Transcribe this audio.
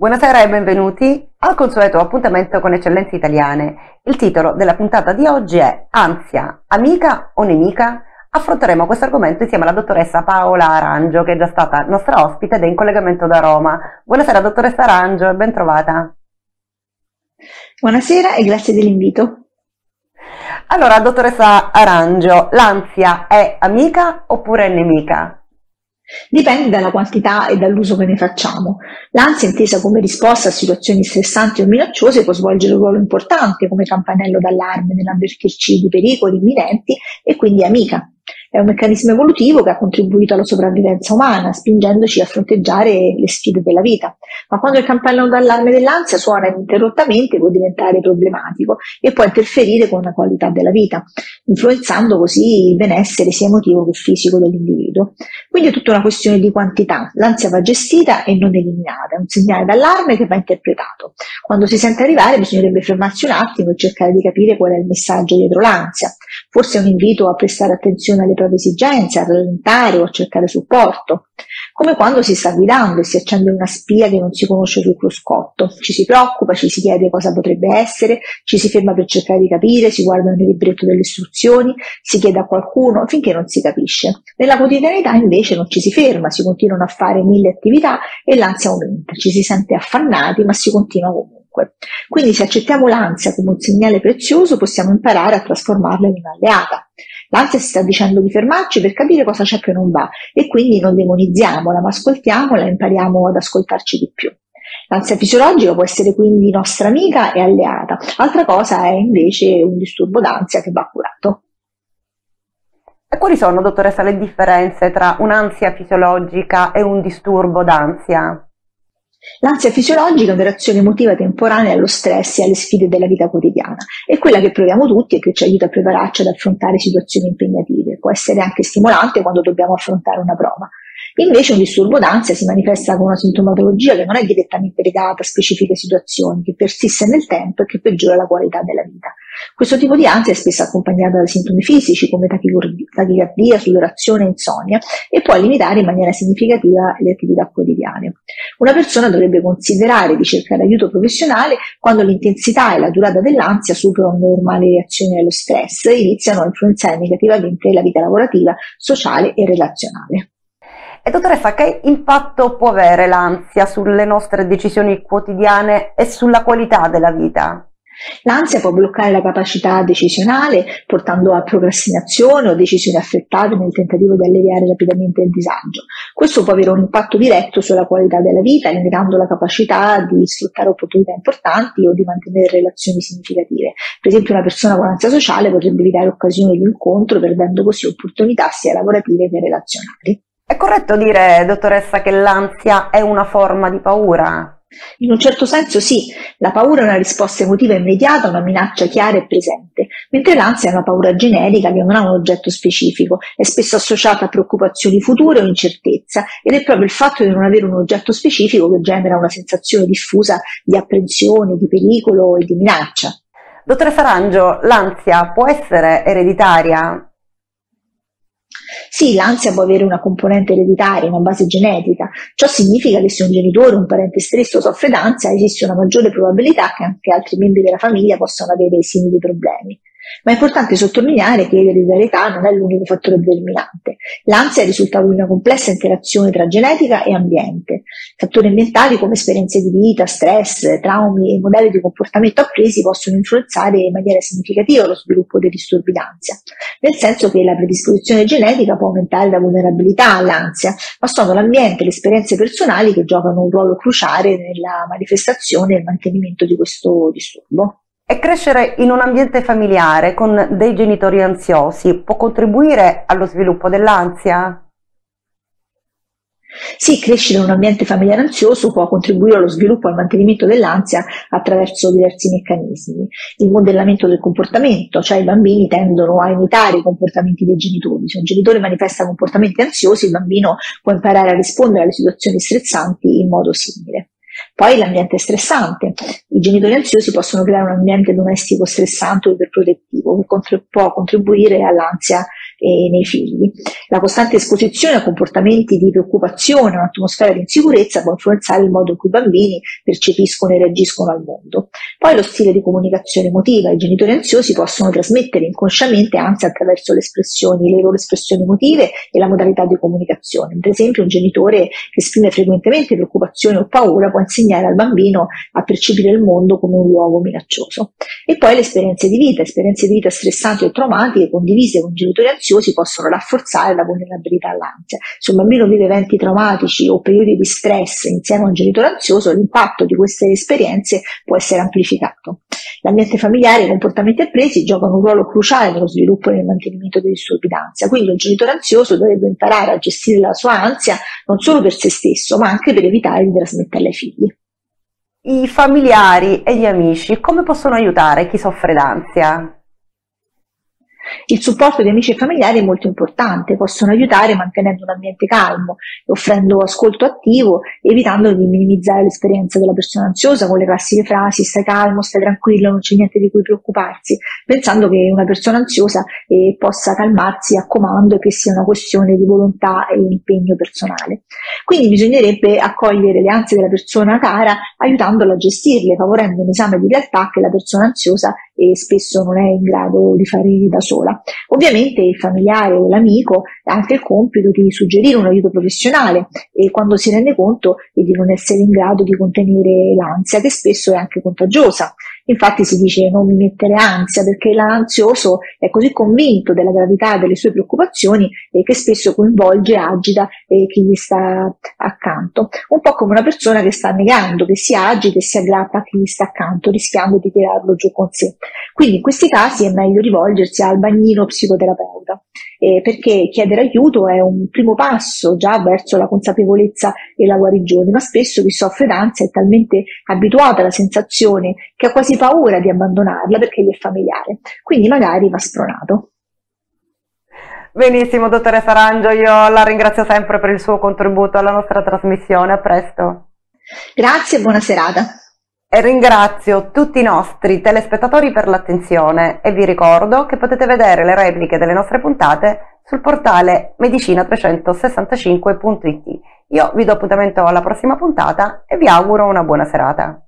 Buonasera e benvenuti al consueto appuntamento con Eccellenze Italiane. Il titolo della puntata di oggi è Ansia, amica o nemica? Affronteremo questo argomento insieme alla dottoressa Paola Arangio, che è già stata nostra ospite ed è in collegamento da Roma. Buonasera dottoressa Arangio e ben trovata. Buonasera e grazie dell'invito. Allora, dottoressa Arangio, l'ansia è amica oppure nemica? Dipende dalla quantità e dall'uso che ne facciamo. L'ansia, intesa come risposta a situazioni stressanti o minacciose, può svolgere un ruolo importante come campanello d'allarme nell'avvertirci di pericoli imminenti e quindi amica. È un meccanismo evolutivo che ha contribuito alla sopravvivenza umana, spingendoci a fronteggiare le sfide della vita. Ma quando il campanello d'allarme dell'ansia suona ininterrottamente può diventare problematico e può interferire con la qualità della vita, influenzando così il benessere sia emotivo che fisico dell'individuo. Quindi è tutta una questione di quantità. L'ansia va gestita e non eliminata, è un segnale d'allarme che va interpretato. Quando si sente arrivare bisognerebbe fermarsi un attimo e cercare di capire qual è il messaggio dietro l'ansia. Forse è un invito a prestare attenzione alle proprie esigenze, a rallentare o a cercare supporto. Come quando si sta guidando e si accende una spia che non si conosce sul cruscotto. Ci si preoccupa, ci si chiede cosa potrebbe essere, ci si ferma per cercare di capire, si guarda nel libretto delle istruzioni, si chiede a qualcuno finché non si capisce. Nella quotidianità invece non ci si ferma, si continuano a fare mille attività e l'ansia aumenta, ci si sente affannati ma si continua comunque. Quindi se accettiamo l'ansia come un segnale prezioso possiamo imparare a trasformarla in un'alleata. L'ansia si sta dicendo di fermarci per capire cosa c'è che non va e quindi non demonizziamola, ma ascoltiamola e impariamo ad ascoltarci di più. L'ansia fisiologica può essere quindi nostra amica e alleata, altra cosa è invece un disturbo d'ansia che va curato. E quali sono, dottoressa, le differenze tra un'ansia fisiologica e un disturbo d'ansia? L'ansia fisiologica è una reazione emotiva temporanea allo stress e alle sfide della vita quotidiana. È quella che proviamo tutti e che ci aiuta a prepararci ad affrontare situazioni impegnative. Può essere anche stimolante quando dobbiamo affrontare una prova. Invece un disturbo d'ansia si manifesta con una sintomatologia che non è direttamente legata a specifiche situazioni, che persiste nel tempo e che peggiora la qualità della vita. Questo tipo di ansia è spesso accompagnata da sintomi fisici come tachicardia, sudorazione insonnia e può limitare in maniera significativa le attività quotidiane. Una persona dovrebbe considerare di cercare aiuto professionale quando l'intensità e la durata dell'ansia superano normali reazioni allo stress e iniziano a influenzare negativamente la vita lavorativa, sociale e relazionale. E dottoressa, che impatto può avere l'ansia sulle nostre decisioni quotidiane e sulla qualità della vita? L'ansia può bloccare la capacità decisionale, portando a procrastinazione o decisioni affrettate nel tentativo di alleviare rapidamente il disagio. Questo può avere un impatto diretto sulla qualità della vita, limitando la capacità di sfruttare opportunità importanti o di mantenere relazioni significative. Per esempio, una persona con ansia sociale potrebbe evitare occasioni di incontro, perdendo così opportunità sia lavorative che relazionali. È corretto dire, dottoressa, che l'ansia è una forma di paura? In un certo senso sì, la paura è una risposta emotiva immediata a una minaccia chiara e presente, mentre l'ansia è una paura generica che non ha un oggetto specifico, è spesso associata a preoccupazioni future o incertezza ed è proprio il fatto di non avere un oggetto specifico che genera una sensazione diffusa di apprensione, di pericolo e di minaccia. Dottoressa Rangio, l'ansia può essere ereditaria? Sì, l'ansia può avere una componente ereditaria, una base genetica. Ciò significa che se un genitore o un parente stesso soffre d'ansia, esiste una maggiore probabilità che anche altri membri della famiglia possano avere simili problemi. Ma è importante sottolineare che l'ereditarietà non è l'unico fattore determinante. L'ansia è il risultato di una complessa interazione tra genetica e ambiente. Fattori ambientali come esperienze di vita, stress, traumi e modelli di comportamento appresi possono influenzare in maniera significativa lo sviluppo dei disturbi d'ansia, nel senso che la predisposizione genetica può aumentare la vulnerabilità all'ansia, ma sono l'ambiente e le esperienze personali che giocano un ruolo cruciale nella manifestazione e il mantenimento di questo disturbo. E crescere in un ambiente familiare con dei genitori ansiosi può contribuire allo sviluppo dell'ansia? Sì, crescere in un ambiente familiare ansioso può contribuire allo sviluppo e al mantenimento dell'ansia attraverso diversi meccanismi. Il modellamento del comportamento, cioè i bambini tendono a imitare i comportamenti dei genitori. Se un genitore manifesta comportamenti ansiosi, il bambino può imparare a rispondere alle situazioni stressanti in modo simile. Poi l'ambiente è stressante. I genitori ansiosi possono creare un ambiente domestico stressante o iperprotettivo che può contribuire all'ansia e nei figli. La costante esposizione a comportamenti di preoccupazione, un'atmosfera di insicurezza può influenzare il modo in cui i bambini percepiscono e reagiscono al mondo. Poi lo stile di comunicazione emotiva. I genitori ansiosi possono trasmettere inconsciamente ansia attraverso le le loro espressioni emotive e la modalità di comunicazione. Per esempio un genitore che esprime frequentemente preoccupazione o paura può insegnare al bambino a percepire il mondo come un luogo minaccioso. E poi le esperienze di vita, esperienze di vita stressanti o traumatiche condivise con genitori ansiosi possono rafforzare la vulnerabilità all'ansia. Se un bambino vive eventi traumatici o periodi di stress insieme a un genitore ansioso, l'impatto di queste esperienze può essere amplificato. L'ambiente familiare e i comportamenti appresi giocano un ruolo cruciale nello sviluppo e nel mantenimento dei disturbi d'ansia, quindi un genitore ansioso dovrebbe imparare a gestire la sua ansia non solo per se stesso, ma anche per evitare di trasmetterla ai figli. I familiari e gli amici come possono aiutare chi soffre d'ansia? Il supporto di amici e familiari è molto importante, possono aiutare mantenendo un ambiente calmo, offrendo ascolto attivo, evitando di minimizzare l'esperienza della persona ansiosa con le classiche frasi stai calmo, stai tranquillo, non c'è niente di cui preoccuparsi, pensando che una persona ansiosa eh, possa calmarsi a comando e che sia una questione di volontà e impegno personale. Quindi bisognerebbe accogliere le ansie della persona cara aiutandola a gestirle, favorendo un esame di realtà che la persona ansiosa eh, spesso non è in grado di fare da sola. Ovviamente il familiare o l'amico ha anche il compito di suggerire un aiuto professionale e quando si rende conto di non essere in grado di contenere l'ansia, che spesso è anche contagiosa. Infatti si dice non mi mettere ansia perché l'ansioso è così convinto della gravità delle sue preoccupazioni e che spesso coinvolge e agita eh, chi gli sta accanto. Un po' come una persona che sta negando, che si agita e si aggrappa a chi gli sta accanto, rischiando di tirarlo giù con sé. Quindi in questi casi è meglio rivolgersi al bagnino psicoterapeuta eh, perché chiedere aiuto è un primo passo già verso la consapevolezza e la guarigione, ma spesso chi soffre d'ansia è talmente abituato alla sensazione che ha quasi paura di abbandonarla perché gli è familiare, quindi magari va spronato. Benissimo, dottoressa Rangio, io la ringrazio sempre per il suo contributo alla nostra trasmissione. A presto. Grazie e buona serata. E ringrazio tutti i nostri telespettatori per l'attenzione e vi ricordo che potete vedere le repliche delle nostre puntate sul portale medicina365.it. Io vi do appuntamento alla prossima puntata e vi auguro una buona serata.